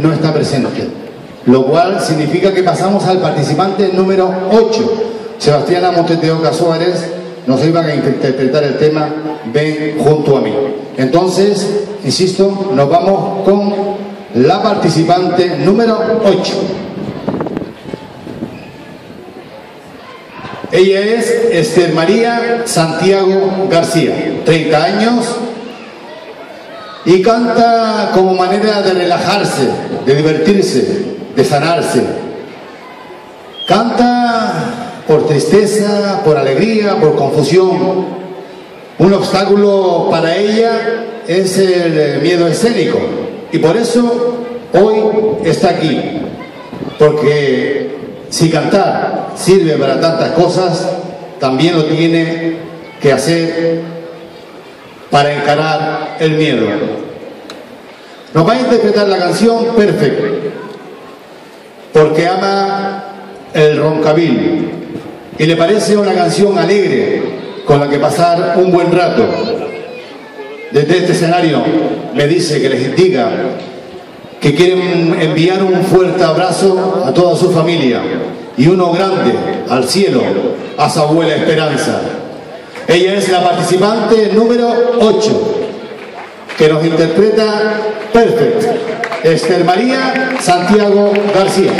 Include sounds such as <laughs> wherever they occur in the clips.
no está presente, lo cual significa que pasamos al participante número 8, Sebastián Monteteo Suárez, nos iban a interpretar el tema Ven junto a mí. Entonces, insisto, nos vamos con la participante número 8. Ella es Esther María Santiago García, 30 años, y canta como manera de relajarse, de divertirse, de sanarse. Canta por tristeza, por alegría, por confusión. Un obstáculo para ella es el miedo escénico y por eso hoy está aquí, porque si cantar sirve para tantas cosas, también lo tiene que hacer para encarar el miedo. Nos va a interpretar la canción Perfect, porque ama el roncabil y le parece una canción alegre con la que pasar un buen rato. Desde este escenario me dice que les diga que quieren enviar un fuerte abrazo a toda su familia y uno grande al cielo a su abuela Esperanza. Ella es la participante número 8 que nos interpreta Perfect, Esther María Santiago García.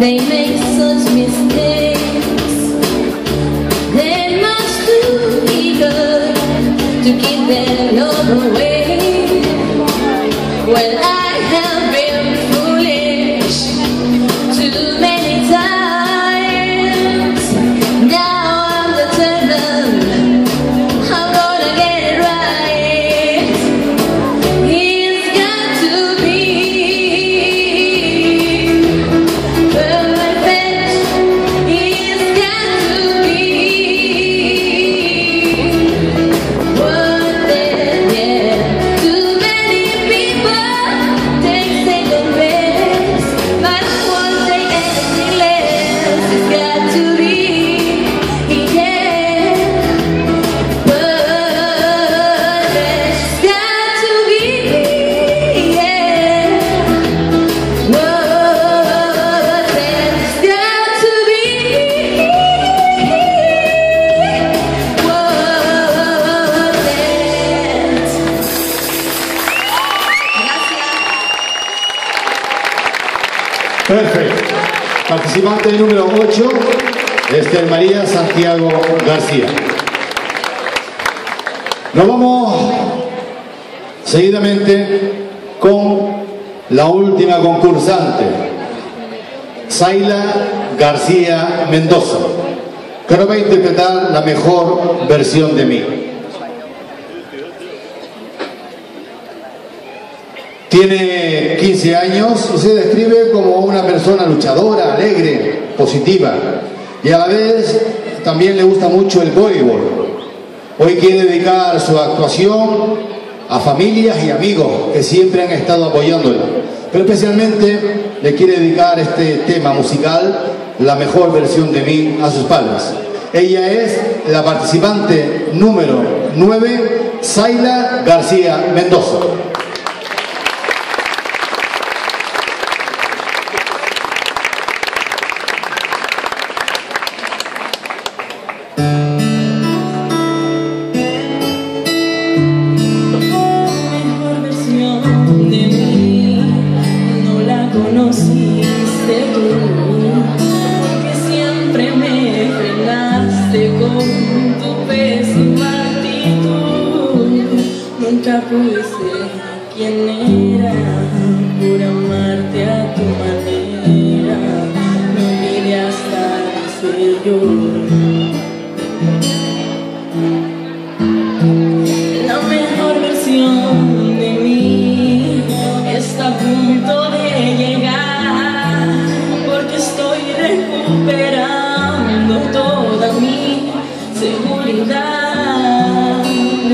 They make such mistakes. They're To keep their love away. Número 8, Esther María Santiago García. Nos vamos seguidamente con la última concursante, Zaila García Mendoza, que nos va a interpretar la mejor versión de mí. Tiene 15 años y se describe como una persona luchadora, alegre, positiva y a la vez también le gusta mucho el voleibol. Hoy quiere dedicar su actuación a familias y amigos que siempre han estado apoyándola, pero especialmente le quiere dedicar este tema musical, la mejor versión de mí, a sus padres. Ella es la participante número 9, Zaila García Mendoza.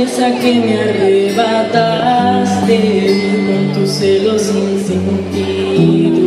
tristeza que me arrebataste con tus celos sin sentido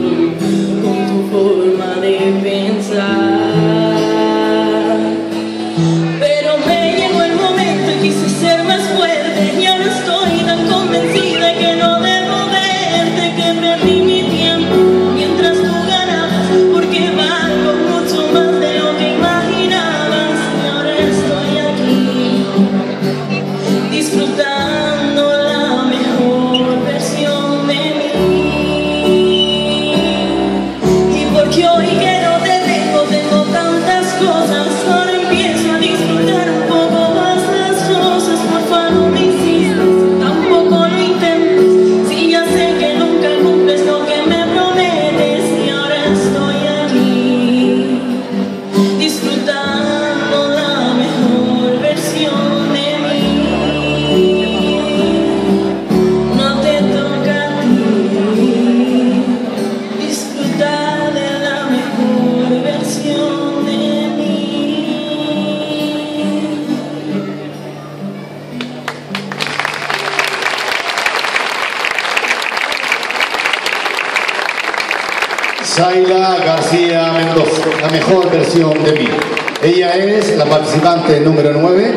número 9,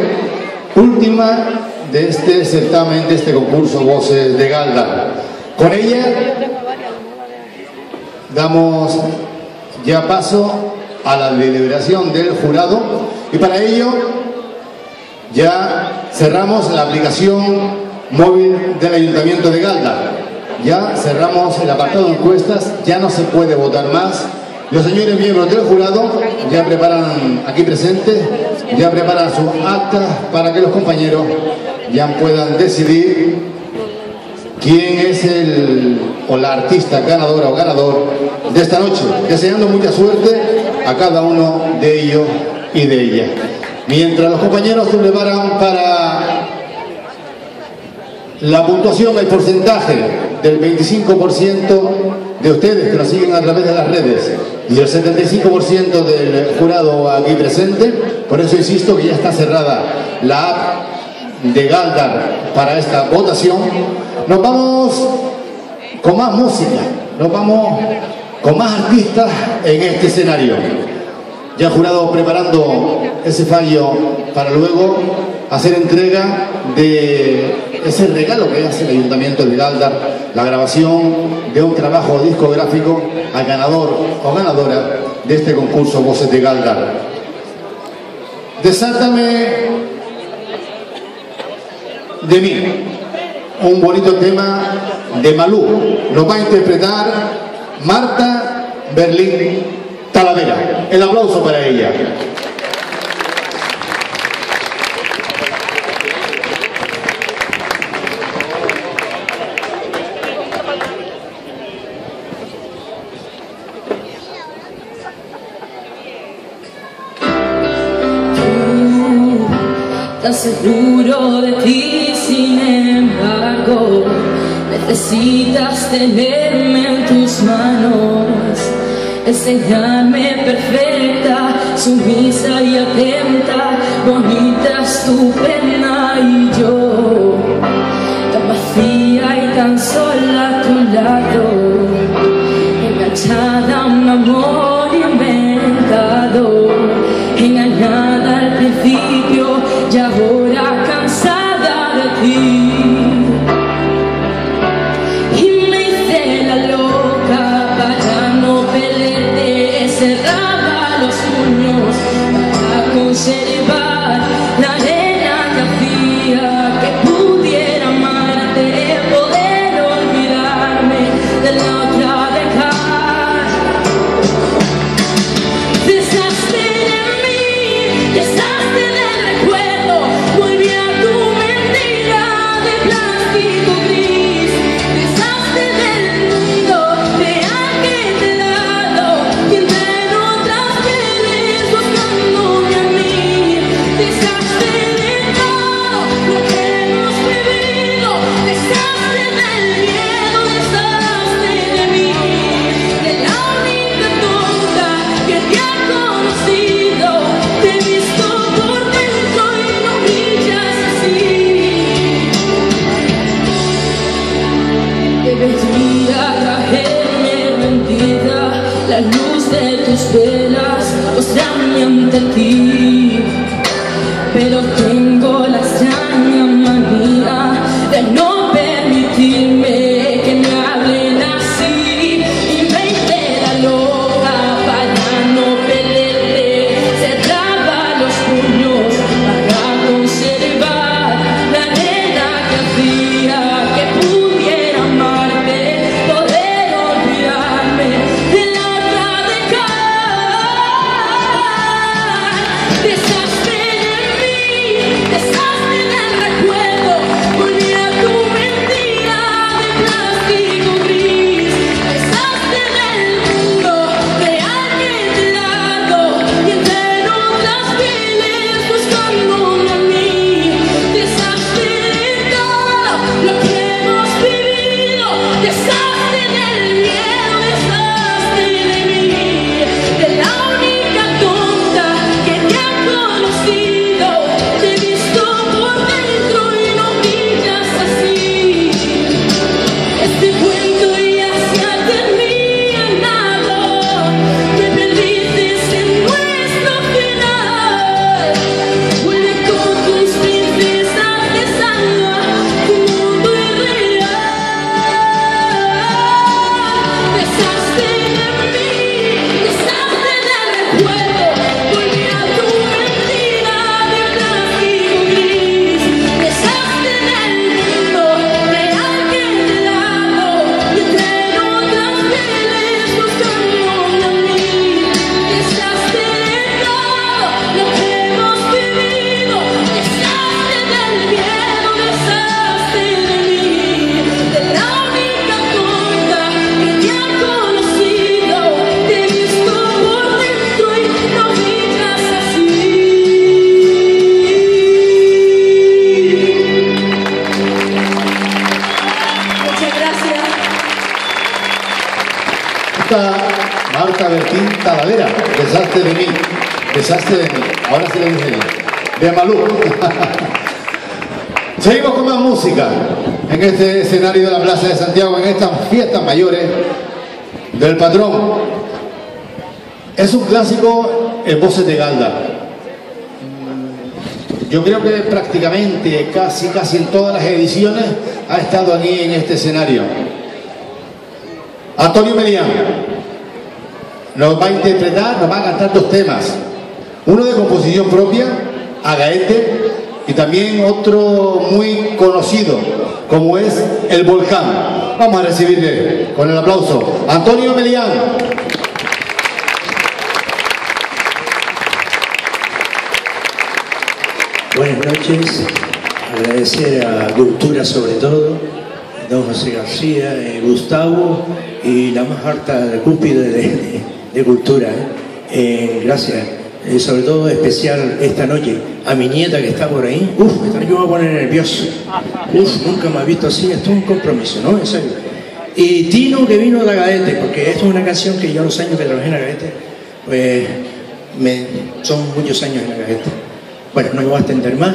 última de este certamen, de este concurso Voces de Galda. Con ella damos ya paso a la deliberación del jurado y para ello ya cerramos la aplicación móvil del Ayuntamiento de Galda. Ya cerramos el apartado de encuestas, ya no se puede votar más. Los señores miembros del jurado ya preparan aquí presentes ya preparan sus actas para que los compañeros ya puedan decidir quién es el o la artista ganadora o ganador de esta noche, deseando mucha suerte a cada uno de ellos y de ellas. Mientras los compañeros se preparan para la puntuación, el porcentaje del 25% de ustedes que nos siguen a través de las redes y el 75% del jurado aquí presente. Por eso insisto que ya está cerrada la app de Galdar para esta votación. Nos vamos con más música, nos vamos con más artistas en este escenario. Ya jurado preparando ese fallo para luego hacer entrega de ese regalo que hace el Ayuntamiento de Galdar, la grabación de un trabajo discográfico al ganador o ganadora de este concurso Voces de Galdar. Desátame de mí, un bonito tema de Malú. Lo va a interpretar Marta Berlín Talavera. El aplauso para ella. seguro de ti, sin embargo, necesitas tenerme en tus manos, enseñarme perfecta, sumisa y atenta, bonita es tu pena y yo, tan vacía y tan sola a tu lado. Pensaste de mí, ahora sí lo dije. De Malú. <laughs> Seguimos con más música en este escenario de la Plaza de Santiago, en estas fiestas mayores del patrón. Es un clásico en voces de Galda. Yo creo que prácticamente, casi, casi en todas las ediciones, ha estado aquí en este escenario. Antonio Melián nos va a interpretar, nos va a cantar dos temas. Uno de composición propia, Agaete, y también otro muy conocido, como es El Volcán. Vamos a recibirle con el aplauso. Antonio Melián. Buenas noches, agradecer a Cultura sobre todo, don José García, eh, Gustavo y la más alta cúspide de, de, Cultura. Eh. Eh, gracias. Eh, sobre todo especial esta noche a mi nieta que está por ahí. Uf, me voy a poner nervioso. Uf, nunca me ha visto así, esto es un compromiso, ¿no? En serio. Y Tino que vino de Gaete, porque esto es una canción que yo los años que trabajé en Gaete, pues me- son muchos años en Gaete. Bueno, no me voy a extender más.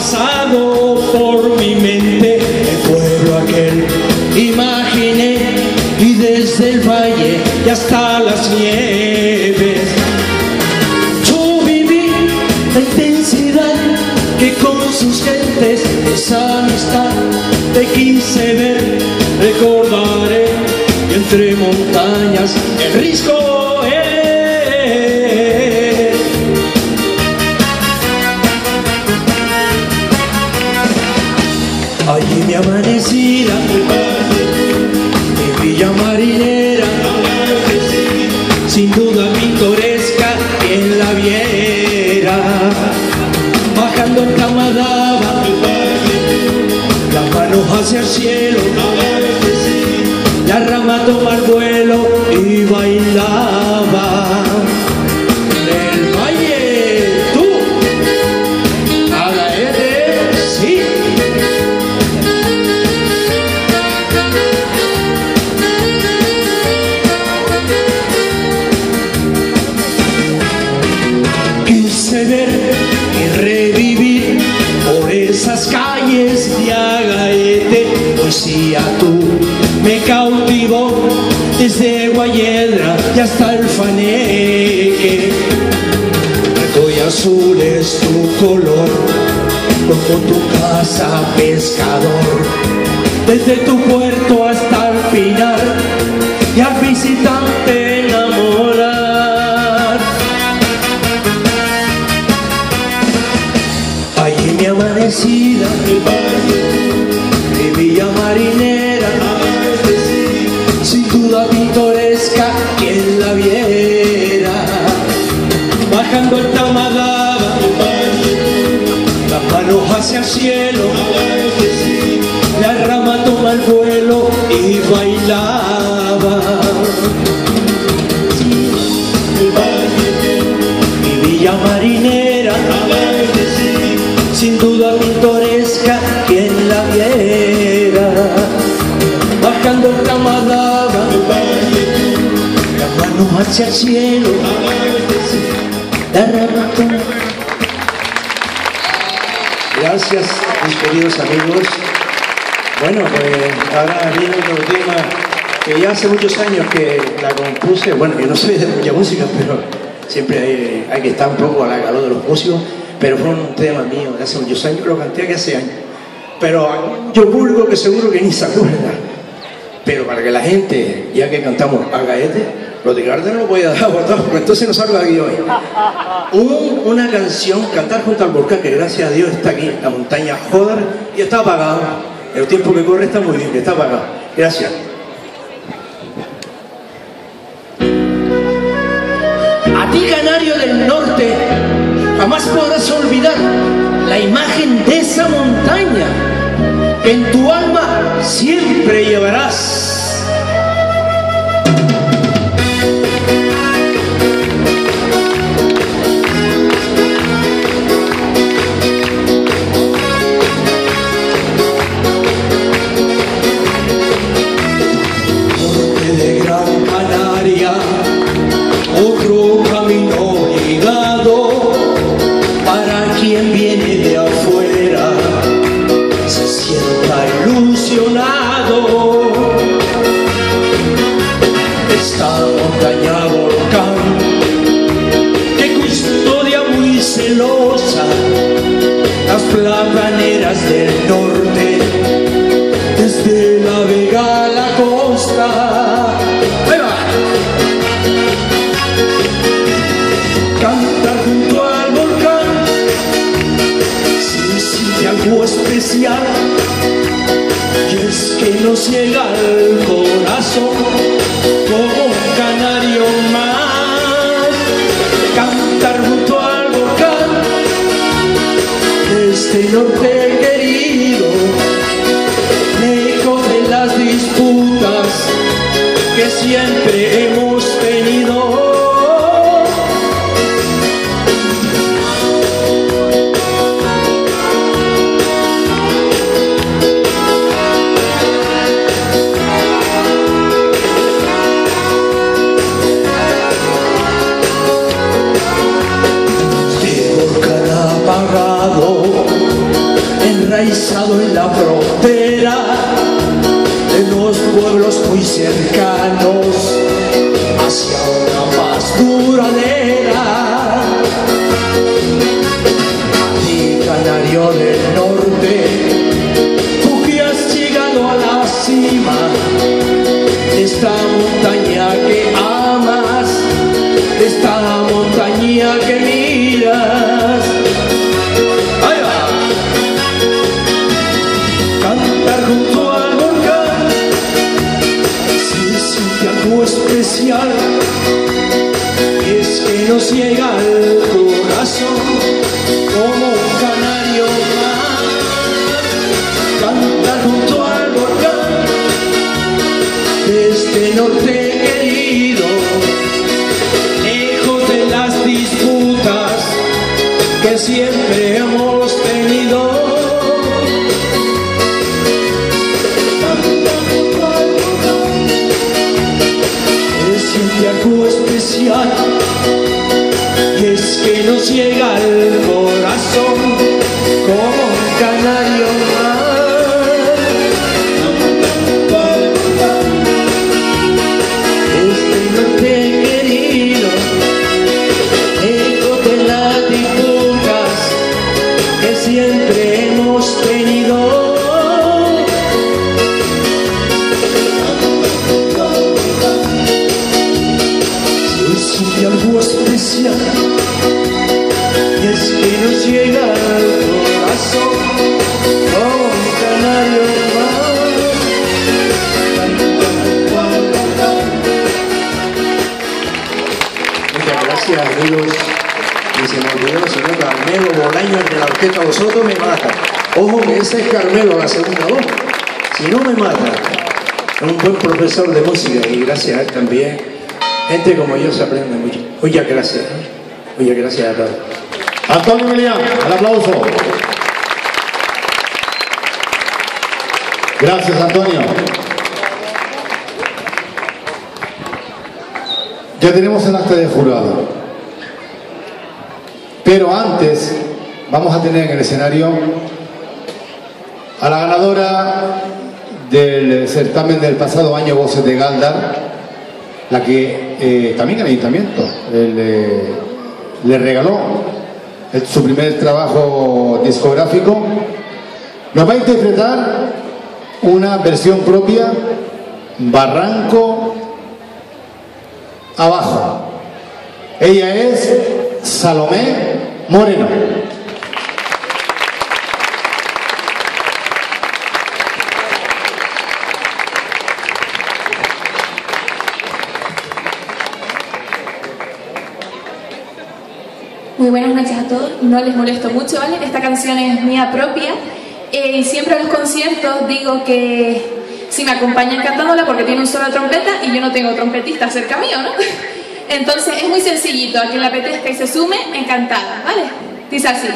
Pasado por mi mente el pueblo aquel. Imaginé y desde el valle y hasta las nieves, yo viví la intensidad que con sus gentes esa amistad te quise ver, recordaré entre montañas el risco hacia el cielo, la rama toma el vuelo y bailaba. Hasta el Faneque. Blanco y azul es tu color, como tu casa pescador, desde tu puerto hasta el pinar y al visitante enamorar. Allí mi amanecida, mi villa marinera, hacia el cielo, la rama toma el vuelo y bailaba. Mi villa marinera, sin duda pintoresca, quien la viera, bajando el tamadaba, las manos hacia el cielo, Gracias, mis queridos amigos. Bueno, pues ahora viene otro tema que ya hace muchos años que la compuse. Bueno, yo no soy de mucha música, pero siempre hay, hay que estar un poco a la calor de los músicos. Pero fue un tema mío de hace muchos años, lo canté aquí hace años. Pero yo público que seguro que ni se acuerda. Pero para que la gente, ya que cantamos a Gaete, lo de Garden lo voy a dejar <laughs> guardado, porque entonces no salgo de aquí hoy. Un- una canción, Cantar junto al volcán, que gracias a Dios está aquí, la montaña Joder, y está apagado. El tiempo que corre está muy bien, que está apagado. Gracias. A ti, canario del norte, jamás podrás olvidar la imagen de esa montaña que en tu alma siempre llevarás. Otro camino ligado para quien viene You'll te querido, lejos de las disputas que siempre hemos tenido. Es siempre algo especial y es que nos llega al corazón. Carmelo Bolaño, el de la orquesta Los me mata. Ojo que ese es Carmelo, la segunda voz. Si no me mata, es un buen profesor de música y gracias a él también. Gente como yo se aprende mucho. Muchas gracias. ¿eh? Muchas gracias a todos. Antonio Milián, el aplauso. Gracias, Antonio. Ya tenemos el acta de jurado. Pero antes vamos a tener en el escenario a la ganadora del certamen del pasado año Voces de Galdar, la que eh, también el ayuntamiento eh, le, regaló su primer trabajo discográfico, nos va a interpretar una versión propia, Barranco Abajo. Ella es Salomé Moreno. Muy buenas noches a todos, no les molesto mucho, ¿vale? Esta canción es mía propia eh, siempre en los conciertos digo que si me acompañan cantándola porque tiene un solo trompeta y yo no tengo trompetista cerca mío, ¿no? <laughs> Entonces es muy sencillito, a quien le apetezca y se sume, encantada, ¿vale? Dice así.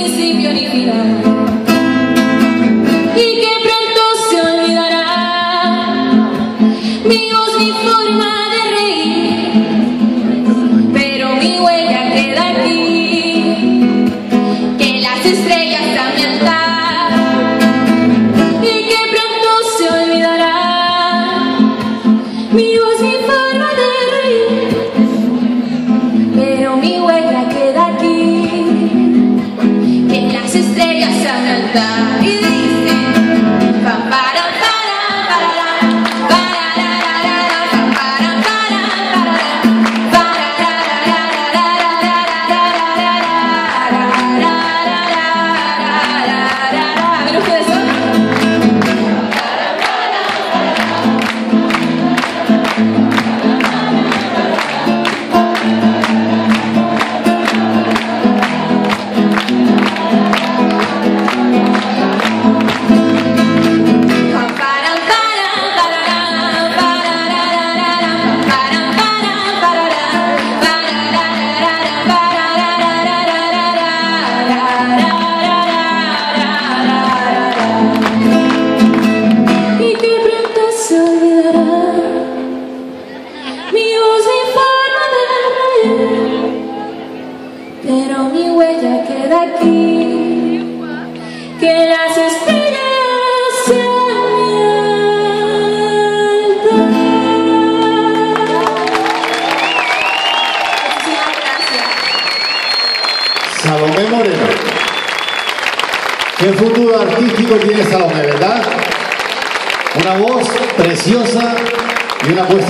Principio ni final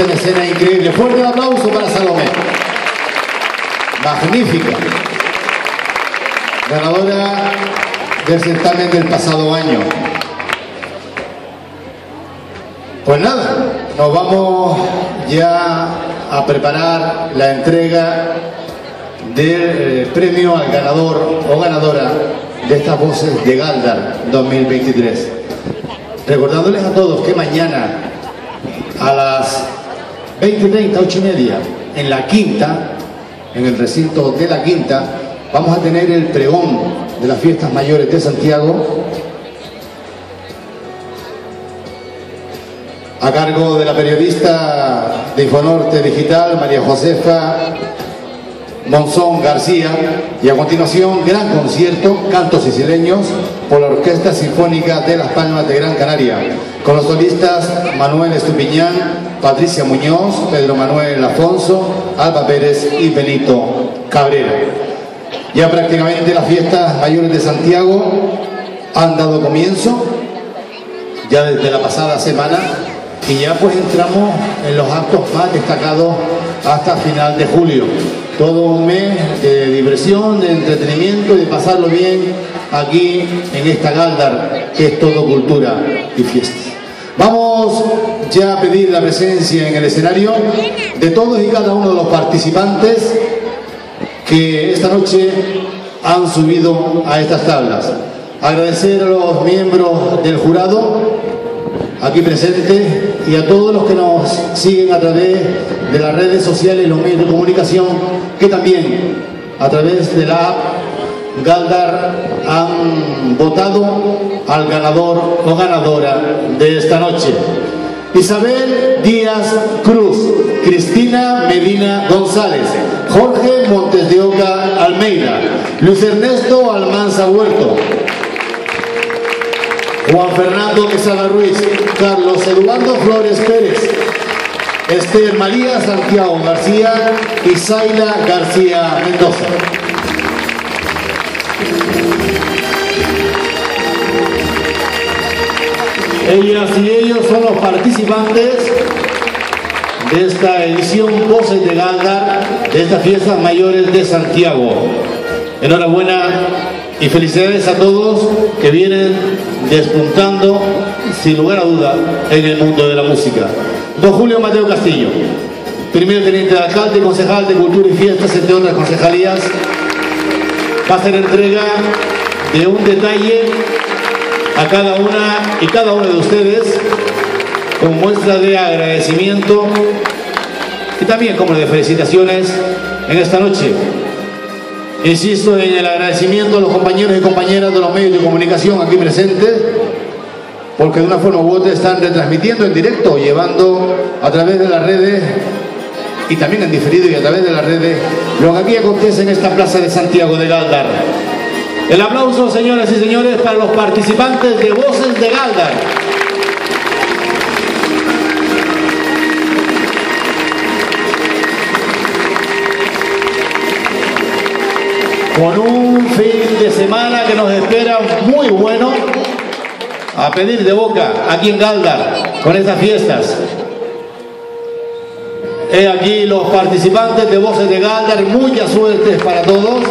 puesta en escena increíble. Fuerte el aplauso para Salomé. Magnífica. Ganadora del certamen del pasado año. Pues nada, nos vamos ya a preparar la entrega del eh, premio al ganador o ganadora de estas voces de Galdar 2023. Recordándoles a todos que mañana a las 20.30, 8 y media, en la quinta, en el recinto de la quinta, vamos a tener el pregón de las fiestas mayores de Santiago. A cargo de la periodista de Infonorte Digital, María Josefa Monzón García, y a continuación, gran concierto, cantos sicilianos, por la Orquesta Sinfónica de Las Palmas de Gran Canaria, con los solistas Manuel Estupiñán, Patricia Muñoz, Pedro Manuel Afonso, Alba Pérez y Benito Cabrera. Ya prácticamente las fiestas mayores de Santiago han dado comienzo, ya desde la pasada semana, y ya pues entramos en los actos más destacados hasta final de julio. Todo un mes de diversión, de entretenimiento y de pasarlo bien aquí en esta Galdar, que es todo cultura y fiesta. Vamos ya a pedir la presencia en el escenario de todos y cada uno de los participantes que esta noche han subido a estas tablas. Agradecer a los miembros del jurado aquí presentes y a todos los que nos siguen a través de las redes sociales y los medios de comunicación que también a través de la app Galdar han votado al ganador o ganadora de esta noche. Isabel Díaz Cruz, Cristina Medina González, Jorge Montes de Oca Almeida, Luis Ernesto Almanza Huerto, Juan Fernando Quesada Ruiz, Carlos Eduardo Flores Pérez, Esther María Santiago García y Zaila García Mendoza. Ellas y ellos son los participantes de esta edición Voces de Galdar, de estas fiestas mayores de Santiago. Enhorabuena y felicidades a todos que vienen despuntando, sin lugar a duda, en el mundo de la música. Don Julio Mateo Castillo, primer teniente de alcalde concejal de Cultura y Fiestas, entre otras concejalías, va a hacer entrega de un detalle a cada una y cada uno de ustedes con muestra de agradecimiento y también como de felicitaciones en esta noche. Insisto en el agradecimiento a los compañeros y compañeras de los medios de comunicación aquí presentes, porque de una forma u otra están retransmitiendo en directo, llevando a través de las redes y también en diferido y a través de las redes lo que aquí acontece en esta plaza de Santiago de Galdar. El aplauso, señoras y señores, para los participantes de Voces de Galdar. Con un fin de semana que nos espera muy bueno, a pedir de boca aquí en Galdar, con estas fiestas. He aquí los participantes de Voces de Galdar, mucha suerte para todos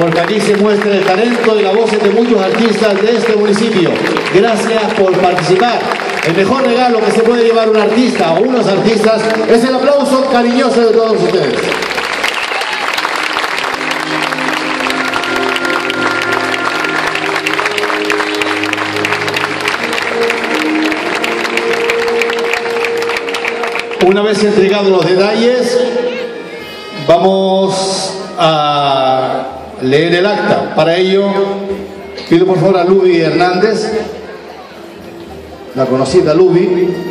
porque allí se muestra el talento y la voz de muchos artistas de este municipio. Gracias por participar. El mejor regalo que se puede llevar un artista o unos artistas es el aplauso cariñoso de todos ustedes. Una vez entregados los detalles, vamos a leer el acta. Para ello, pido por favor a Luby Hernández, la conocida Luby,